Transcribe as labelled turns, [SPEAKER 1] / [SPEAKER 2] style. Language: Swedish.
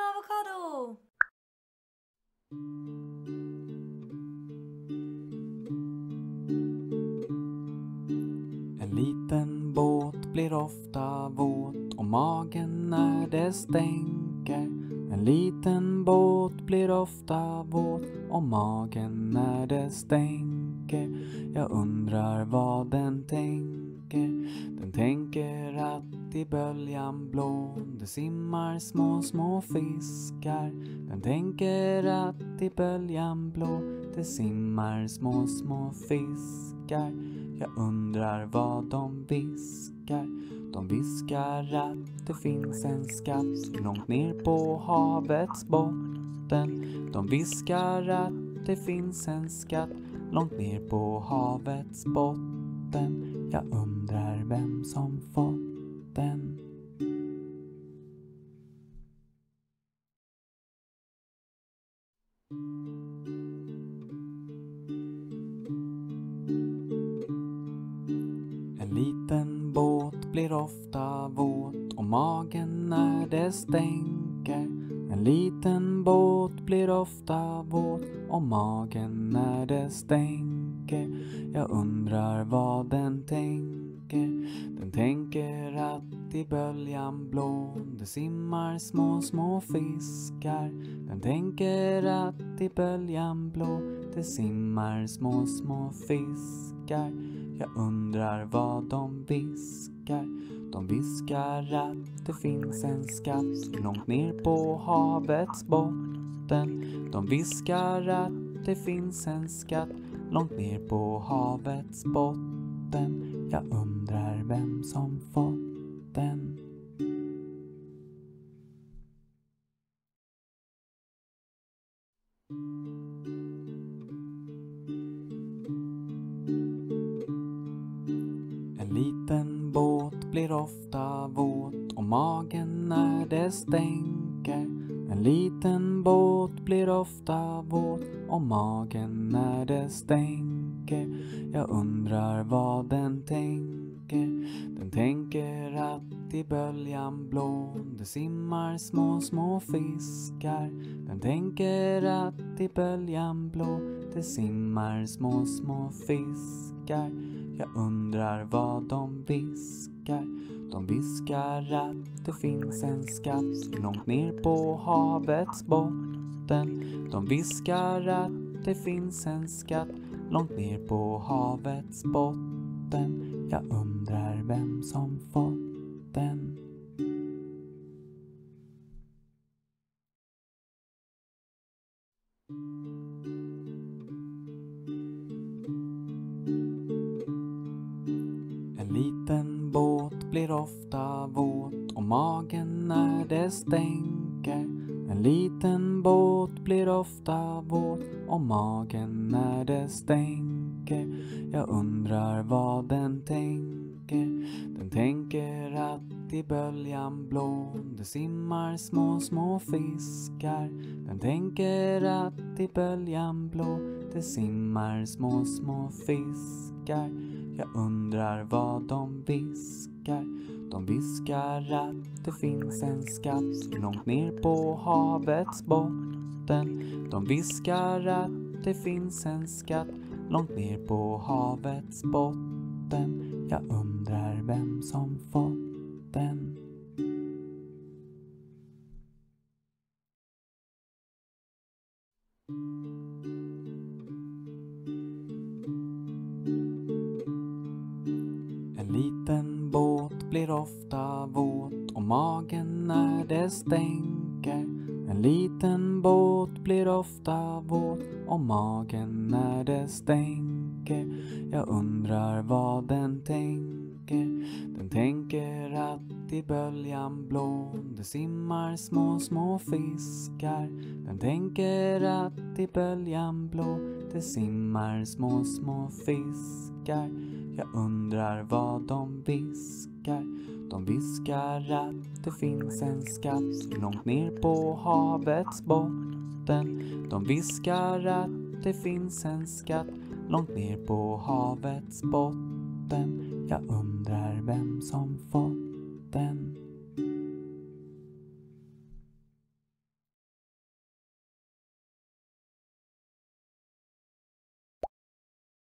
[SPEAKER 1] och avokado!
[SPEAKER 2] En liten båt blir ofta våt och magen när det stänker. En liten båt blir ofta våt och magen när det stänker. Jag undrar vad den tänker. Den tänker att i böljan blå det simmar små, små fiskar. Den tänker att i böljan blå det simmar små, små fiskar. Jag undrar vad de viskar. De viskar att det finns en skatt långt ner på havets botten. De viskar att det finns en skatt långt ner på havets botten. Jag undrar vem som fått den. En liten båt blir ofta våt och magen när det stänker. En liten båt blir ofta våt och magen när det stänker. Jag undrar vad den tänker. Den tänker att i böljan blå det simmar små, små fiskar. Den tänker att i böljan blå det simmar små, små fiskar. Jag undrar vad de viskar. De viskar att det finns en skatt långt ner på havets botten. De viskar att det finns en skatt långt ner på havets botten. Jag undrar vem som fått den. En liten båt blir ofta våt och magen när det stänker. En liten båt blir ofta våt om magen när det stänker. Jag undrar vad den tänker. Den tänker att i böljan blå det simmar små, små fiskar. Den tänker att i böljan blå det simmar små, små fiskar. Jag undrar vad de viskar. De viskar att det finns en skatt långt ner på havets botten. De viskar att det finns en skatt långt ner på havets botten. Jag undrar vem som fått den. En blir ofta våt och magen när det stänker. En liten båt blir ofta våt och magen när det stänker. Jag undrar vad den tänker. Den tänker att i böljan blå det simmar små, små fiskar. Den tänker att i böljan blå det simmar små, små fiskar. Jag undrar vad de viskar. De viskar att det finns en skatt långt ner på havets botten. De viskar att det finns en skatt långt ner på havets botten. Jag undrar vem som fått den. En liten blir ofta våt och magen när det stänker. En liten båt blir ofta våt och magen när det stänker. Jag undrar vad den tänker. Den tänker att i böljan blå det simmar små, små fiskar. Den tänker att i böljan blå det simmar små, små fiskar. Jag undrar vad de viskar. De viskar att det finns en skatt långt ner på havets botten. De viskar att det finns en skatt långt ner på havets botten. Jag undrar vem som fått den.